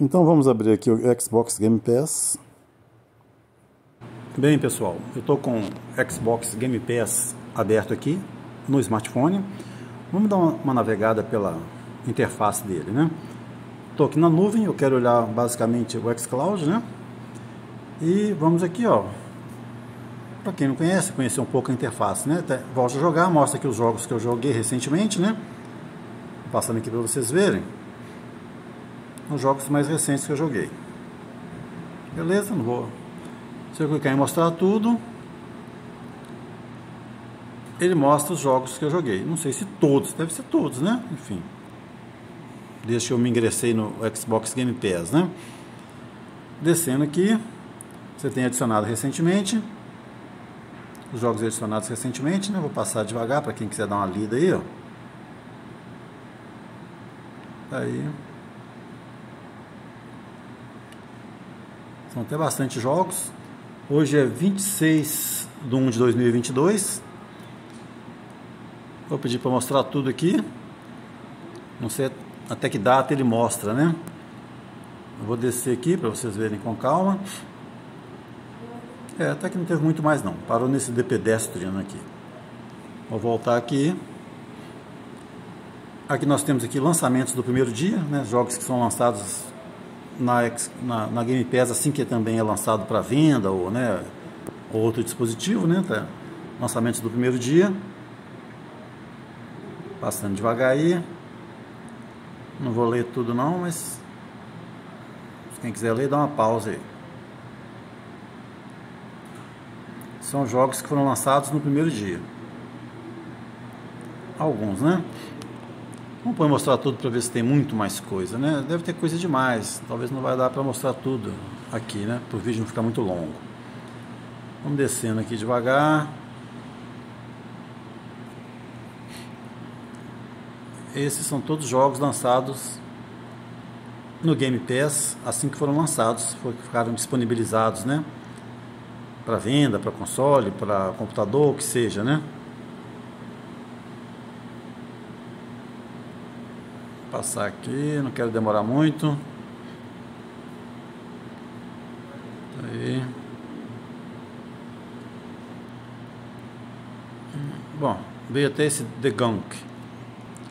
Então vamos abrir aqui o Xbox Game Pass. Bem pessoal, eu estou com o Xbox Game Pass aberto aqui no smartphone. Vamos dar uma, navegada pela interface dele, né? Estou aqui na nuvem, eu quero olhar basicamente o xCloud, né? E vamos aqui, ó. Para quem não conhece, conhecer um pouco a interface, né? Volta a jogar, mostra aqui os jogos que eu joguei recentemente, né? Passando aqui para vocês verem os jogos mais recentes que eu joguei. Beleza? Não vou. Se eu clicar em mostrar tudo, ele mostra os jogos que eu joguei. Não sei se todos, deve ser todos, né? Enfim. Desde que eu me ingressei no Xbox Game Pass, né? Descendo aqui, você tem adicionado recentemente. Os jogos adicionados recentemente, né? Vou passar devagar para quem quiser dar uma lida aí, ó. Tá aí. São até bastante jogos. Hoje é 26 de 1 de 2022. Vou pedir para mostrar tudo aqui. Não sei até que data ele mostra, né? Eu vou descer aqui para vocês verem com calma. É, até que não teve muito mais não. Parou nesse de pedestrian aqui. Vou voltar aqui. Aqui nós temos aqui lançamentos do primeiro dia, né? Jogos que são lançados na, na, na Game Pass assim que também é lançado para venda ou, né, ou outro dispositivo, né, tá? lançamentos do primeiro dia. Passando devagar aí. Não vou ler tudo não, mas quem quiser ler, dá uma pausa aí. São jogos que foram lançados no primeiro dia. Alguns, né? Vamos mostrar tudo para ver se tem muito mais coisa, né? Deve ter coisa demais. Talvez não vai dar para mostrar tudo aqui, né? Para o vídeo não ficar muito longo. Vamos descendo aqui devagar. Esses são todos jogos lançados no Game Pass, assim que foram lançados, ficaram disponibilizados, né? Para venda, para console, para computador, o que seja, né? Passar aqui, não quero demorar muito. Aí. Bom, veio até esse The Gunk.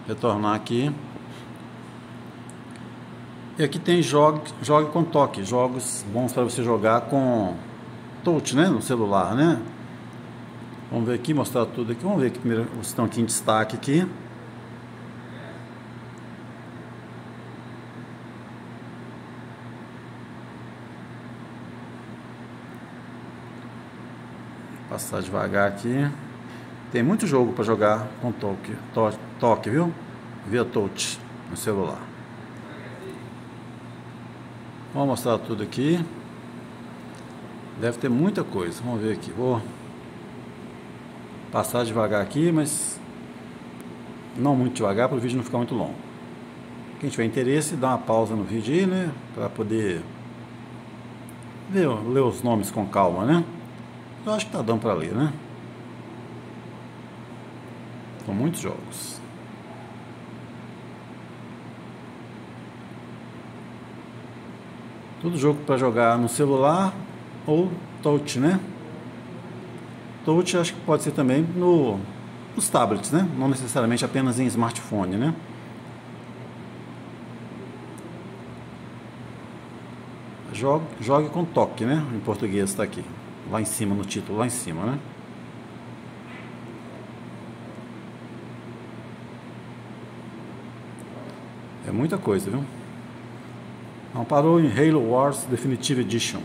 Retornar aqui. E aqui tem jogue, jogue com toque, jogos bons para você jogar com touch, né, no celular, né? Vamos ver aqui, mostrar tudo aqui. Vamos ver que primeiro estão aqui em destaque aqui. Passar devagar aqui. Tem muito jogo para jogar com toque, toque, toque, viu? Via touch no celular. Vou mostrar tudo aqui. Deve ter muita coisa. Vamos ver aqui. Vou passar devagar aqui, mas não muito devagar para o vídeo não ficar muito longo. Quem tiver interesse, dá uma pausa no vídeo aí, né? Para poder ler, ler os nomes com calma, né? Eu acho que tá dando para ler, né? São muitos jogos. Tudo jogo para jogar no celular ou touch, né? Touch acho que pode ser também no, nos tablets, né? Não necessariamente apenas em smartphone, né? Jogue, jogue com toque, né? Em português está aqui lá em cima, no título, lá em cima, né? É muita coisa, viu? Parou em Halo Wars Definitive Edition.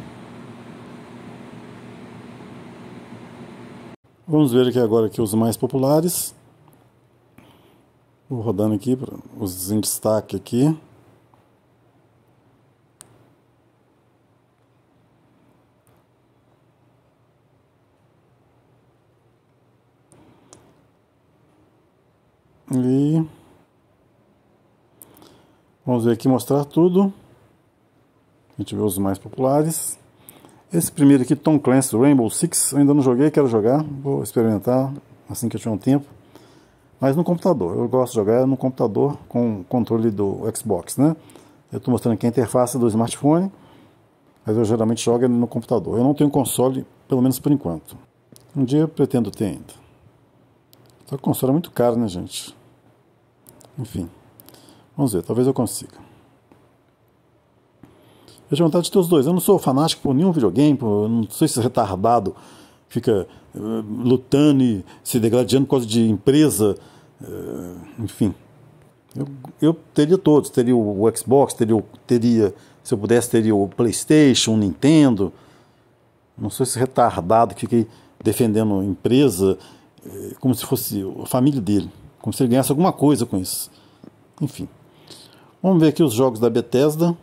Vamos ver aqui agora aqui os mais populares. Vou rodando aqui os em destaque aqui. E vamos ver aqui mostrar tudo. A gente vê os mais populares. Esse primeiro aqui, Tom Clancy Rainbow Six, eu ainda não joguei, quero jogar, vou experimentar assim que eu tiver um tempo. Mas no computador, eu gosto de jogar no computador com controle do Xbox, né? Eu estou mostrando aqui a interface do smartphone, mas eu geralmente jogo no computador. Eu não tenho console, pelo menos por enquanto. Um dia eu pretendo ter ainda. Só que o console é muito caro, né, gente? Enfim. Vamos ver, talvez eu consiga. Eu tenho vontade de ter os dois. Eu não sou fanático por nenhum videogame, por, não sou esse retardado fica uh, lutando e se degradando por causa de empresa, uh, enfim. Eu, eu, teria todos, teria o, o Xbox, teria, teria, se eu pudesse, teria o Playstation, o Nintendo. Não sou esse retardado que fiquei defendendo empresa uh, como se fosse a família dele, como se ele ganhasse alguma coisa com isso. Enfim. Vamos ver aqui os jogos da Bethesda.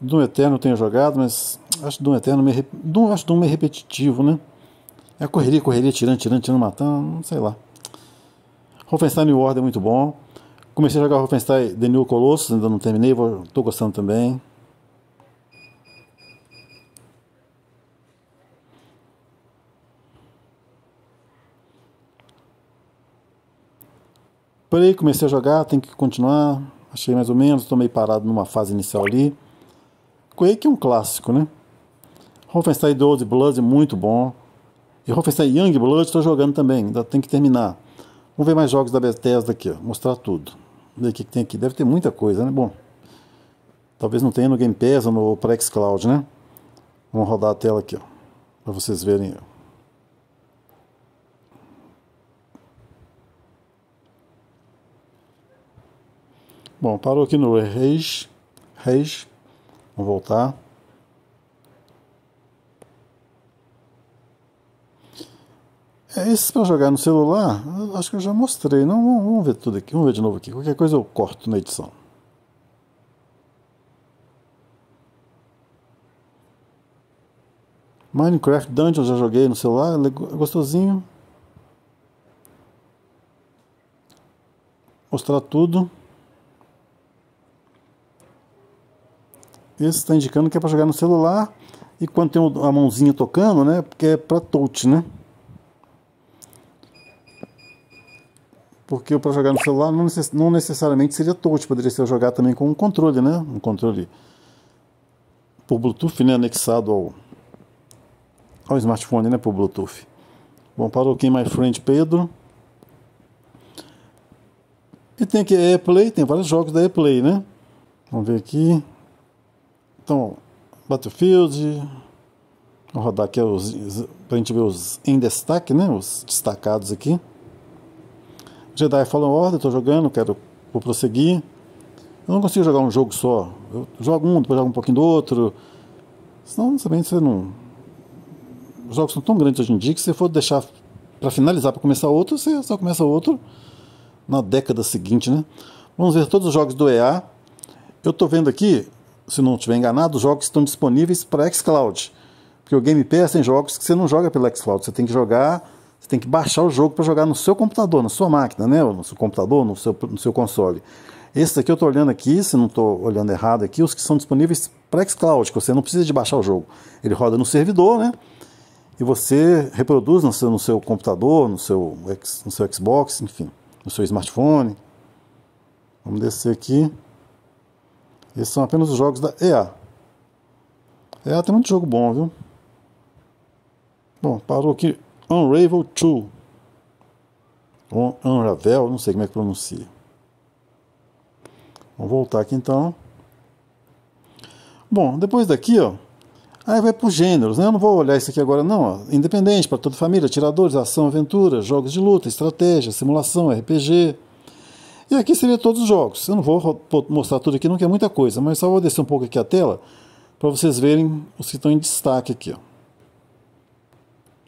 Doom Eterno eu tenho jogado, mas acho Doom Eterno meio, Doom, acho Doom meio repetitivo, né? É correria, correria, tirando, tirando, tirando, matando, não sei lá. Wolfenstein New Order é muito bom. Comecei a jogar Wolfenstein The New Colossus, ainda não terminei, tô gostando também. Parei, comecei a jogar, tem que continuar. Achei mais ou menos, estou meio parado numa fase inicial ali. Quake é um clássico, né? Wolfenstein Old Blood é muito bom. E Wolfenstein Young Blood estou jogando também, ainda tem que terminar. Vamos ver mais jogos da Bethesda aqui, ó. mostrar tudo. Ver o que tem aqui. Deve ter muita coisa, né? Bom, talvez não tenha no Game Pass ou no Prex Cloud, né? Vamos rodar a tela aqui, ó, para vocês verem. Ó. Bom, parou aqui no Rage. Rage. Vamos voltar. É, esses para jogar no celular, acho que eu já mostrei. Não, vamos, vamos ver tudo aqui. Vamos ver de novo aqui. Qualquer coisa eu corto na edição. Minecraft Dungeon já joguei no celular, é gostosinho. Mostrar tudo. Esse está indicando que é para jogar no celular e quando tem a mãozinha tocando, né? Porque é para touch, né? Porque para jogar no celular não, necess, não, necessariamente seria touch, poderia ser jogar também com um controle, né? Um controle por Bluetooth, né? Anexado ao, ao smartphone, né? Por Bluetooth. Bom, parou aqui My Friend Pedro. E tem aqui a AirPlay, tem vários jogos da AirPlay, né? Vamos ver aqui. Então, Battlefield, vou rodar aqui os, pra gente ver os em destaque, né? Os destacados aqui. Jedi Fallen Order, estou jogando, quero vou prosseguir. Eu não consigo jogar um jogo só. Eu jogo um, depois jogo um pouquinho do outro. Senão, também você não. Os jogos são tão grandes hoje em dia que se você for deixar para finalizar, para começar outro, você só começa outro na década seguinte, né? Vamos ver todos os jogos do EA. Eu estou vendo aqui se não estiver enganado, os jogos estão disponíveis para xCloud. Porque o Game Pass tem jogos que você não joga pelo xCloud, você tem que jogar, você tem que baixar o jogo para jogar no seu computador, na sua máquina, né? Ou no seu computador, no seu, no seu console. Esse aqui eu estou olhando aqui, se não estou olhando errado aqui, os que são disponíveis para xCloud, que você não precisa de baixar o jogo. Ele roda no servidor, né? E você reproduz no seu, no seu computador, no seu, no seu Xbox, enfim, no seu smartphone. Vamos descer aqui. Esses são apenas os jogos da EA. EA tem muito jogo bom, viu? Bom, parou aqui Unravel 2. Unravel, não sei como é que pronuncia. Vamos voltar aqui então. Bom, depois daqui, ó, aí vai para os gêneros, né? Eu não vou olhar isso aqui agora, não. Ó. Independente, para toda família, tiradores, ação, aventura, jogos de luta, estratégia, simulação, RPG, e aqui seria todos os jogos. Eu não vou mostrar tudo aqui, não quer muita coisa, mas só vou descer um pouco aqui a tela para vocês verem os que estão em destaque aqui. Ó.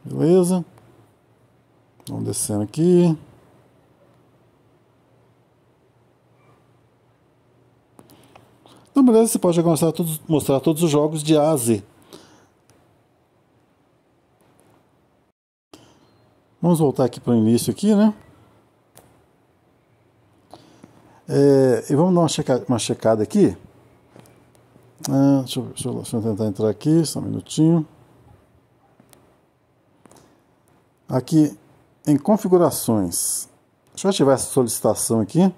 Beleza? Vamos descendo aqui. Então, beleza, você pode mostrar todos, mostrar todos os jogos de A a Z. Vamos voltar aqui para o início aqui, né? É, e vamos dar uma checada, uma checada aqui. Ah, deixa, eu, deixa, eu, deixa, eu, tentar entrar aqui, só um minutinho. Aqui em configurações, Deixa eu ativar essa solicitação aqui.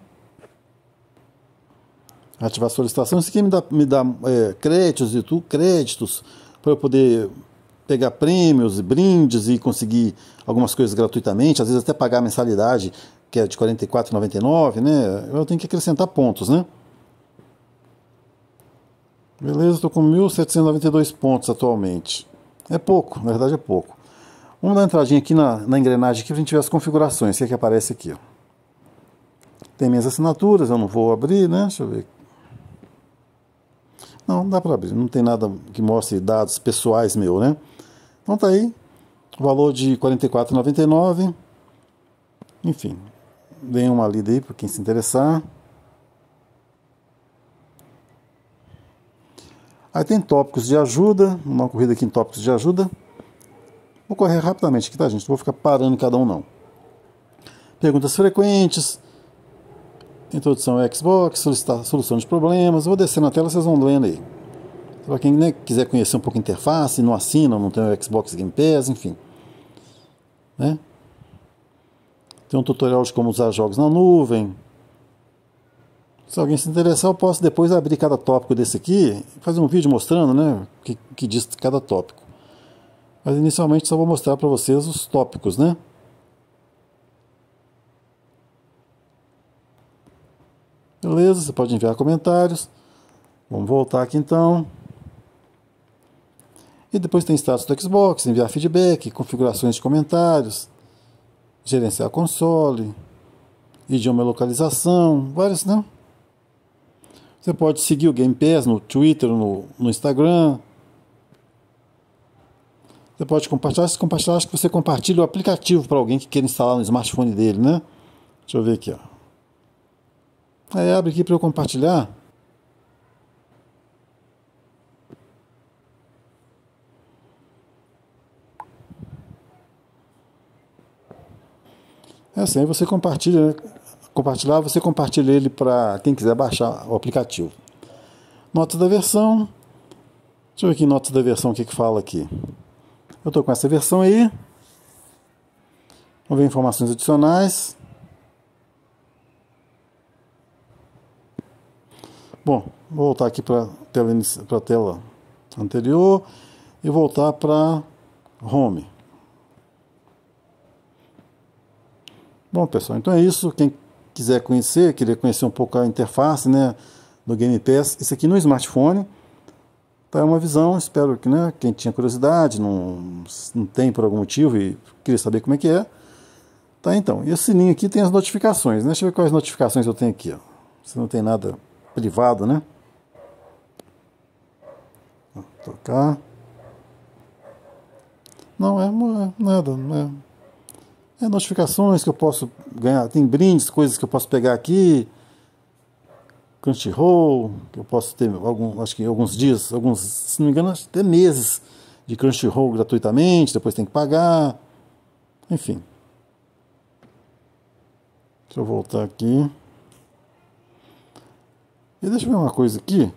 Ativar a solicitação. Isso aqui me dá, me dá é, créditos e tudo, créditos para eu poder pegar prêmios e brindes e conseguir algumas coisas gratuitamente, às vezes até pagar mensalidade, que é de R$ 44,99, né? Eu tenho que acrescentar pontos, né? Beleza, estou com 1.792 pontos atualmente. É pouco, na verdade é pouco. Vamos dar uma entradinha aqui na, na engrenagem aqui a gente ver as configurações, que é que aparece aqui. Ó. Tem minhas assinaturas, eu não vou abrir, né? Deixa eu ver. Não, dá para abrir, não tem nada que mostre dados pessoais meu, né? Então tá aí, valor de R$ 44,99. Enfim, dê uma lida aí para quem se interessar. Aí tem tópicos de ajuda, uma corrida aqui em tópicos de ajuda. Vou correr rapidamente aqui, tá, gente? Não vou ficar parando cada um, não. Perguntas frequentes, introdução ao Xbox, solução de problemas. vou descer na tela, vocês vão lendo aí. Para quem né, quiser conhecer um pouco a interface, não assina, não tem o Xbox Game Pass, enfim. Né? Tem um tutorial de como usar jogos na nuvem. Se alguém se interessar, eu posso depois abrir cada tópico desse aqui fazer um vídeo mostrando né, o que, que diz cada tópico. Mas inicialmente só vou mostrar para vocês os tópicos, né? Beleza, você pode enviar comentários. Vamos voltar aqui então. E depois tem status do Xbox, enviar feedback, configurações de comentários, gerenciar console, idioma e localização, vários, né? Você pode seguir o Game Pass no Twitter, no, no Instagram. Você pode compartilhar. Se compartilhar, acho que você compartilha o aplicativo para alguém que queira instalar no smartphone dele, né? Deixa eu ver aqui, ó. Aí abre aqui para eu compartilhar. Assim, aí você compartilha, compartilhar, você compartilha ele para quem quiser baixar o aplicativo. Notas da versão. Deixa eu ver aqui notas da versão o que, que fala aqui. Eu estou com essa versão aí. Vamos ver informações adicionais. Bom, vou voltar aqui para a tela, tela anterior e voltar para Home. Bom, pessoal, então é isso. Quem quiser conhecer, querer conhecer um pouco a interface né, do Game Pass, isso aqui no smartphone. Tá é uma visão, espero que né, quem tinha curiosidade, não, não tem por algum motivo e queria saber como é que é. Tá, então. E o sininho aqui tem as notificações, né? Deixa eu ver quais notificações eu tenho aqui, ó. Se não tem nada privado, né? Vou tocar. Não é, é nada, não é. É notificações que eu posso ganhar, tem brindes, coisas que eu posso pegar aqui. Crunchyroll, que eu posso ter algum, acho que alguns dias, alguns, se não me engano, até meses de Crunchyroll gratuitamente, depois tem que pagar. Enfim. Deixa eu voltar aqui. E deixa eu ver uma coisa aqui.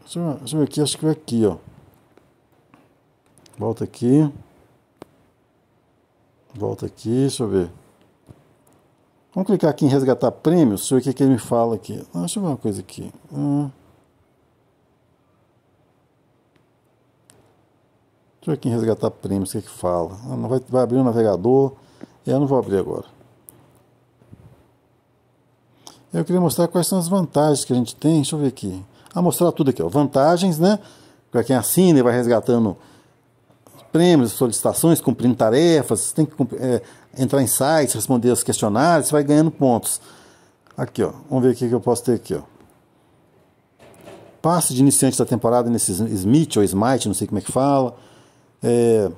Deixa eu, ver aqui, acho que vai aqui, ó. Volta aqui. Volta aqui, deixa eu ver. Vamos clicar aqui em resgatar prêmios, ver o que, que ele me fala aqui. Ah, deixa eu ver uma coisa aqui. Hum. Deixa eu ver aqui em resgatar prêmios, o que, que fala. Ah, não vai, vai abrir o navegador. Eu não vou abrir agora. Eu queria mostrar quais são as vantagens que a gente tem. Deixa eu ver aqui. Ah, mostrar tudo aqui. Ó. Vantagens, né? Para quem assina e vai resgatando prêmios, solicitações, cumprindo tarefas, você tem que é, entrar em sites, responder os questionários, você vai ganhando pontos. Aqui, ó. Vamos ver o que eu posso ter aqui, ó. Passe de iniciante da temporada nesse Smith ou Smite, não sei como é que fala. É,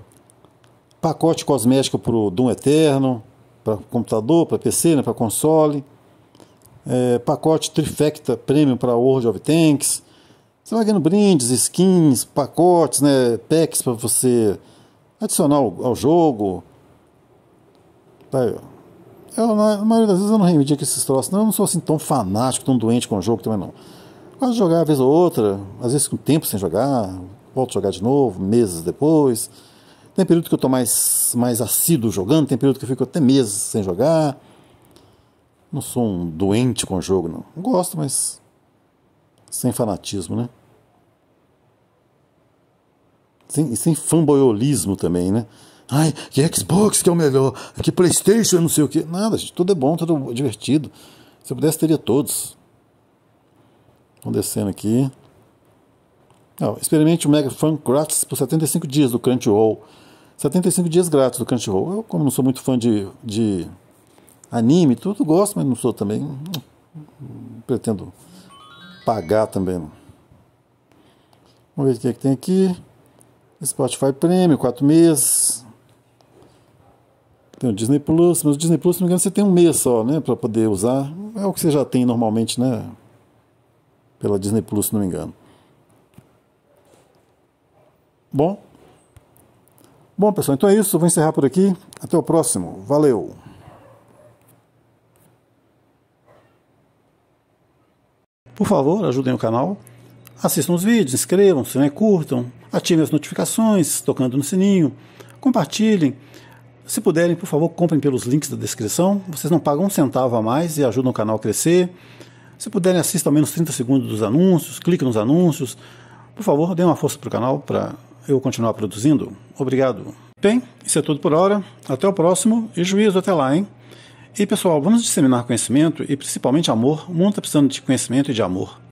pacote cosmético para o Doom Eterno, para computador, para PC, né, para console é, pacote Trifecta Premium para World of Tanks. Você vai ganhando brindes, skins, pacotes, né, packs para você adicionar ao, ao jogo. Tá aí, eu, na maioria das vezes eu não reivindico esses troços, não, eu não sou assim tão fanático, tão doente com o jogo também não. De jogar uma vez ou outra, às vezes com tempo sem jogar, volto a jogar de novo, meses depois. Tem período que eu estou mais, mais assíduo jogando, tem período que eu fico até meses sem jogar. Não sou um doente com o jogo, não. Gosto, mas sem fanatismo, né? Sem, sem fanboyolismo também, né? Ai, que Xbox que é o melhor, que Playstation não sei o que. Nada, gente, tudo é bom, tudo é divertido. Se eu pudesse, teria todos. Vamos descendo aqui. Não, experimente o Mega Fan grátis por 75 dias do Crunchyroll. 75 dias grátis do Crunchyroll. Eu, como não sou muito fã de, de anime, tudo gosto, mas não sou também. Não, não pretendo pagar também. Não. Vamos ver o que, é que tem aqui. Spotify Premium, 4 meses. Tem o Disney Plus, mas o Disney Plus, se não me engano, você tem um mês só, né, para poder usar. É o que você já tem normalmente, né, pela Disney Plus, se não me engano. Bom. Bom, pessoal, então é isso. Vou encerrar por aqui. Até o próximo. Valeu! Por favor, ajudem o canal. Assistam os vídeos, inscrevam-se, né, curtam, ativem as notificações, tocando no sininho, compartilhem. Se puderem, por favor, comprem pelos links da descrição. Vocês não pagam um centavo a mais e ajudam o canal a crescer. Se puderem, assistam ao menos 30 segundos dos anúncios, cliquem nos anúncios. Por favor, dêem uma força para o canal para eu continuar produzindo. Obrigado. Bem, isso é tudo por hora. Até o próximo e juízo até lá, hein? E pessoal, vamos disseminar conhecimento e principalmente amor. O mundo está precisando de conhecimento e de amor.